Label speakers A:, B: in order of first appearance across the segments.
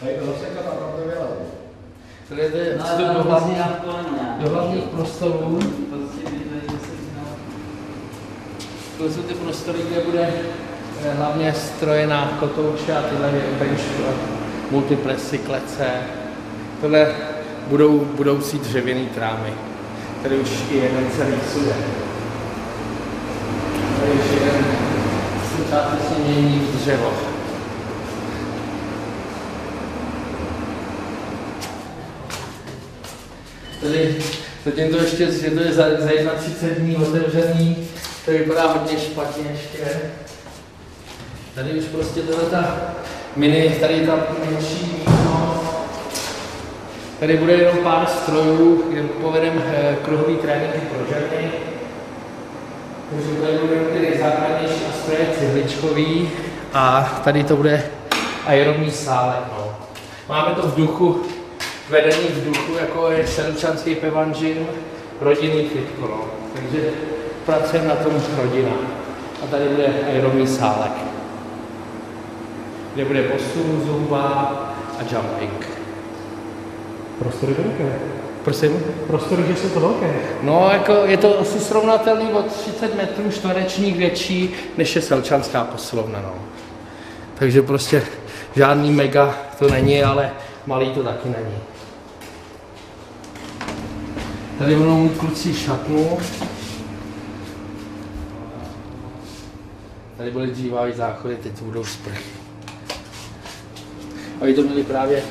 A: Tady to zasekat a tam to vylezl.
B: Tady jde
C: No,
B: do
C: na kolena.
B: do hlavních prostorů.
C: Znal.
B: To jsou ty prostory, kde bude eh, hlavně stroje na kotouče a tyhle bench, multiplexy, klece. Tohle budou budoucí dřevěný trámy. Tady už i jeden se rýsuje. Tady už jeden se částečně mění v dřevo. Tady zatím to ještě, že to je za, za 31 dní otevřený, to vypadá hodně špatně ještě. Tady už prostě tohle ta mini, tady ta menší. Tady bude jenom pár strojů, kde povedeme eh, kruhový tréninky pro ženy. Takže tady budou jenom ty nejzákladnější stroje cihličkový a tady to bude aerobní sálek. No. Máme to v duchu, vedený v duchu, jako je Sedlčanský Pevan Gym, rodinný fitko. No. Takže pracujeme na tom rodina. A tady bude aerobní sálek, kde bude posun, zumba a jumping.
A: Prostory velké.
B: Prosím?
A: Prostory, že jsou to velké.
B: No, jako je to asi srovnatelný od 30 metrů čtverečních větší, než je Selčanská posilovna, no. Takže prostě žádný mega to není, ale malý to taky není. Tady budou mít kluci šatnu. Tady byly dřívavé záchody, teď to budou sprchy. A oni to měli právě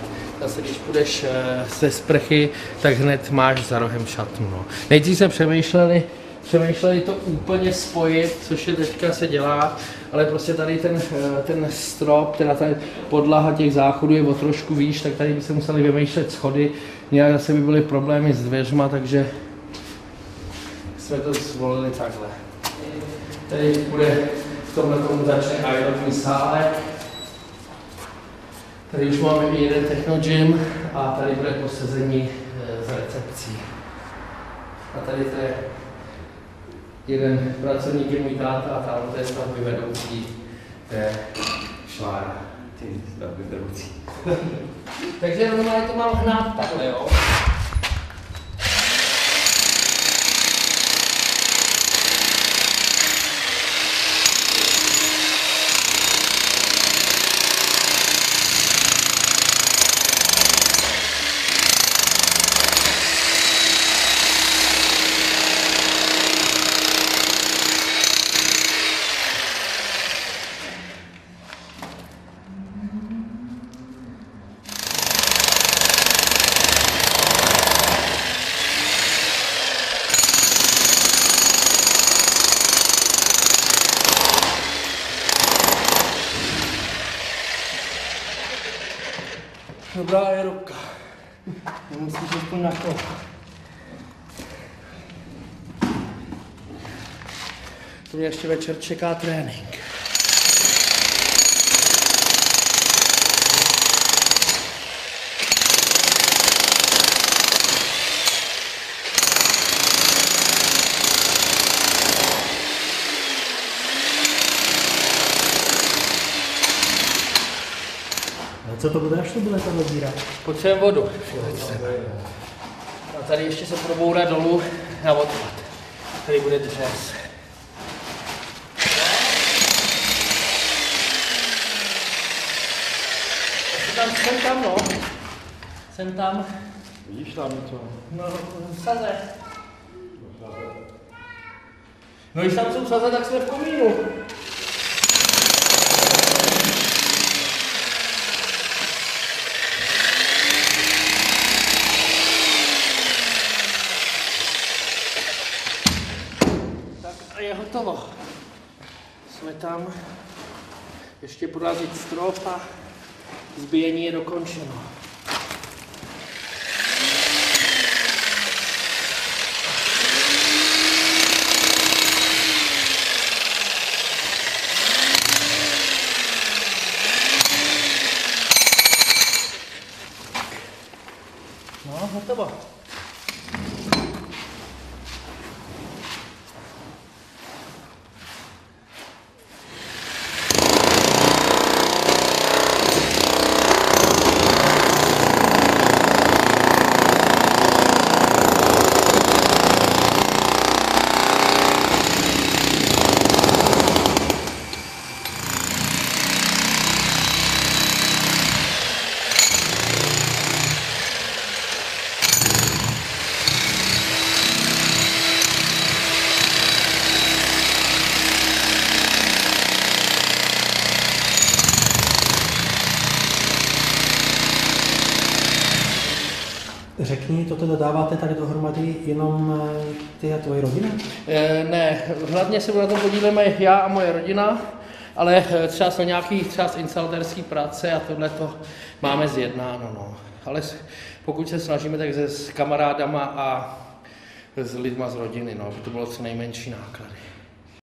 B: zase, když půjdeš eh, ze sprchy, tak hned máš za rohem šatnu. No. Nejdřív jsme přemýšleli, přemýšleli to úplně spojit, což je teďka se dělá, ale prostě tady ten, eh, ten strop, teda ta podlaha těch záchodů je o trošku výš, tak tady by se museli vymýšlet schody, nějak zase by byly problémy s dveřma, takže jsme to zvolili takhle. Tady bude v tomhle tomu začne aerobní sálek. Tady už máme i jeden technogym a tady bude posezení eh, z recepcí. A tady to je jeden pracovník je můj táta a tam to je stavby vedoucí, to je Švára.
C: Ty stavby vedoucí.
B: Takže normálně to mám hnát takhle, jo. Dobrá aerobka. Nemusíš aspoň na to. To mě ještě večer čeká trénink.
A: Co to bude, až to bude ta díra?
B: Potřebujeme vodu. A tady ještě se probourá dolů na odpad. Tady bude dřez. Tam, jsem tam, no. Jsem tam.
A: Vidíš tam něco?
B: No, saze. No, když tam jsou saze, tak jsme v komínu. Tak a je hotovo. Jsme tam. Ještě porazit strop a zbíjení je dokončeno. No, hotovo.
D: Řekni, to teda dáváte tady dohromady jenom eh, ty a tvoje rodina?
B: Eh, Ne, hlavně se na tom podílíme já a moje rodina, ale eh, třeba na nějaký třeba z instalatérský práce a tohle to máme zjednáno. No. Ale pokud se snažíme, tak se s kamarádama a s lidma z rodiny, no, aby to bylo co nejmenší náklady.